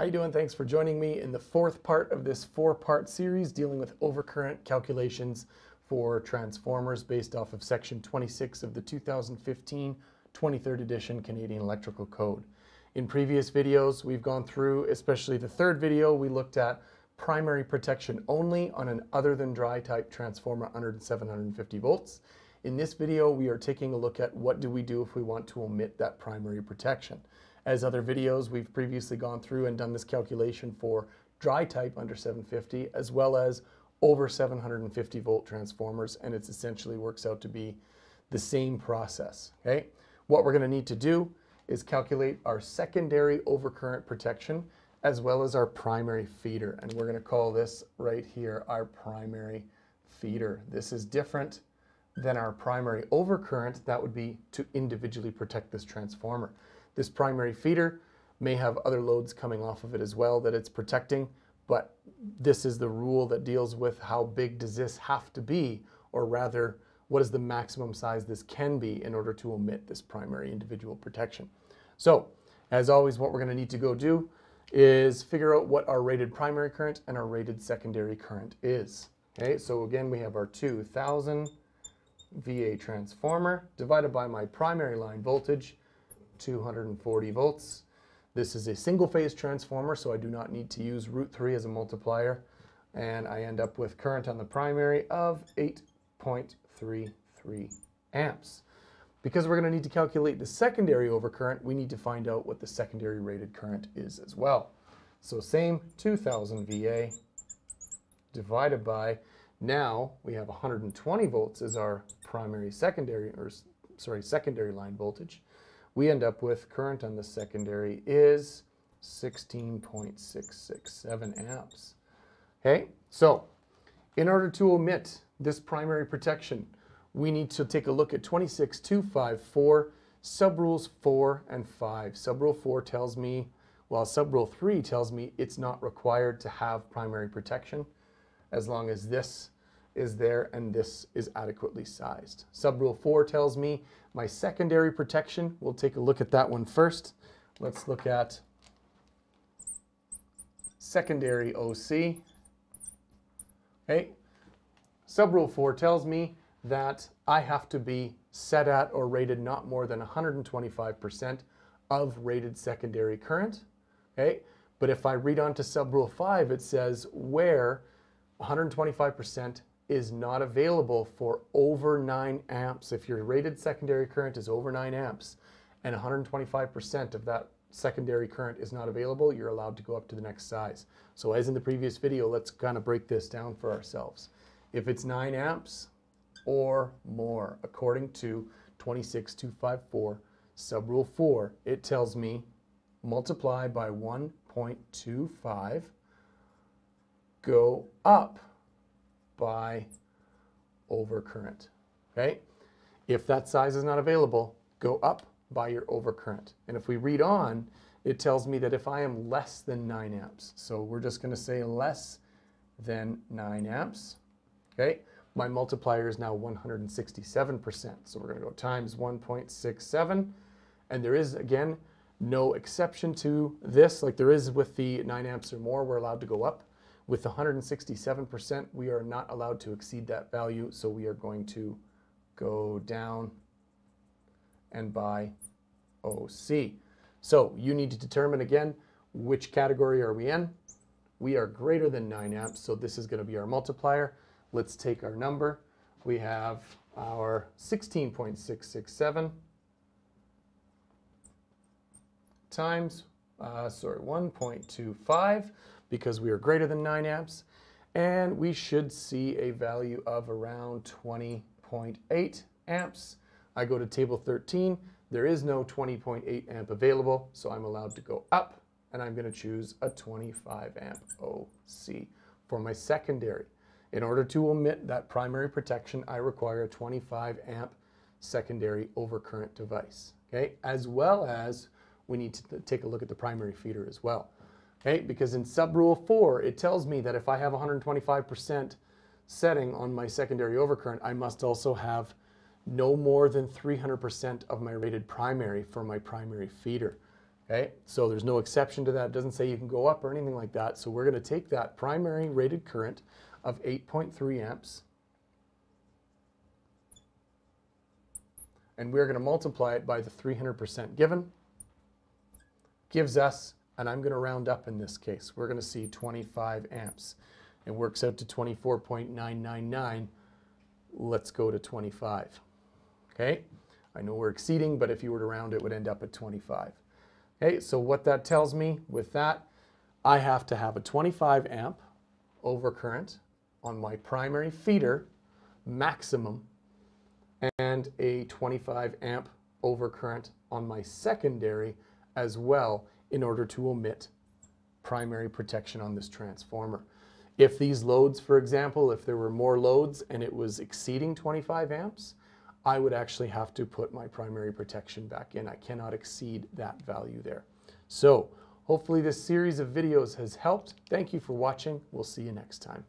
How you doing? Thanks for joining me in the fourth part of this four-part series dealing with overcurrent calculations for transformers based off of section 26 of the 2015 23rd edition Canadian Electrical Code. In previous videos, we've gone through, especially the third video, we looked at primary protection only on an other than dry type transformer under 750 volts. In this video, we are taking a look at what do we do if we want to omit that primary protection. As other videos, we've previously gone through and done this calculation for dry type under 750 as well as over 750 volt transformers and it essentially works out to be the same process. Okay, What we're going to need to do is calculate our secondary overcurrent protection as well as our primary feeder and we're going to call this right here our primary feeder. This is different than our primary overcurrent that would be to individually protect this transformer. This primary feeder may have other loads coming off of it as well that it's protecting, but this is the rule that deals with how big does this have to be, or rather, what is the maximum size this can be in order to omit this primary individual protection. So, as always, what we're going to need to go do is figure out what our rated primary current and our rated secondary current is. Okay, so again, we have our 2000 VA transformer divided by my primary line voltage, 240 volts. This is a single phase transformer, so I do not need to use root 3 as a multiplier. And I end up with current on the primary of 8.33 amps. Because we're going to need to calculate the secondary overcurrent, we need to find out what the secondary rated current is as well. So same 2000 VA divided by, now we have 120 volts as our primary secondary, or sorry, secondary line voltage we end up with current on the secondary is 16.667 amps. Okay, so in order to omit this primary protection, we need to take a look at 26254 subrules 4 and 5. Subrule 4 tells me, while subrule 3 tells me it's not required to have primary protection as long as this is there and this is adequately sized. Subrule 4 tells me my secondary protection. We'll take a look at that one first. Let's look at secondary OC. Okay. Subrule 4 tells me that I have to be set at or rated not more than 125% of rated secondary current. Okay. But if I read on to subrule 5, it says where 125% is not available for over 9 amps. If your rated secondary current is over 9 amps and 125% of that secondary current is not available, you're allowed to go up to the next size. So as in the previous video, let's kind of break this down for ourselves. If it's 9 amps or more, according to 26254 subrule 4, it tells me multiply by 1.25, go up by overcurrent. Okay? If that size is not available, go up by your overcurrent. And if we read on, it tells me that if I am less than 9 amps, so we're just going to say less than 9 amps, okay, my multiplier is now 167%. So we're going to go times 1.67. And there is, again, no exception to this, like there is with the 9 amps or more, we're allowed to go up. With 167%, we are not allowed to exceed that value, so we are going to go down and by OC. So you need to determine again, which category are we in? We are greater than 9 amps, so this is going to be our multiplier. Let's take our number. We have our 16.667 times, uh, sorry, 1.25 because we are greater than 9 amps. And we should see a value of around 20.8 amps. I go to table 13. There is no 20.8 amp available, so I'm allowed to go up, and I'm going to choose a 25 amp OC for my secondary. In order to omit that primary protection, I require a 25 amp secondary overcurrent device, okay? As well as we need to take a look at the primary feeder as well. Okay, because in subrule 4, it tells me that if I have 125% setting on my secondary overcurrent, I must also have no more than 300% of my rated primary for my primary feeder. Okay, so there's no exception to that. It doesn't say you can go up or anything like that. So we're going to take that primary rated current of 8.3 amps and we're going to multiply it by the 300% given. Gives us, and I'm going to round up in this case, we're going to see 25 amps. It works out to 24.999. Let's go to 25. Okay, I know we're exceeding, but if you were to round it, would end up at 25. Okay, so what that tells me with that, I have to have a 25 amp overcurrent on my primary feeder maximum and a 25 amp overcurrent on my secondary as well in order to omit primary protection on this transformer. If these loads, for example, if there were more loads and it was exceeding 25 amps, I would actually have to put my primary protection back in. I cannot exceed that value there. So hopefully this series of videos has helped. Thank you for watching. We'll see you next time.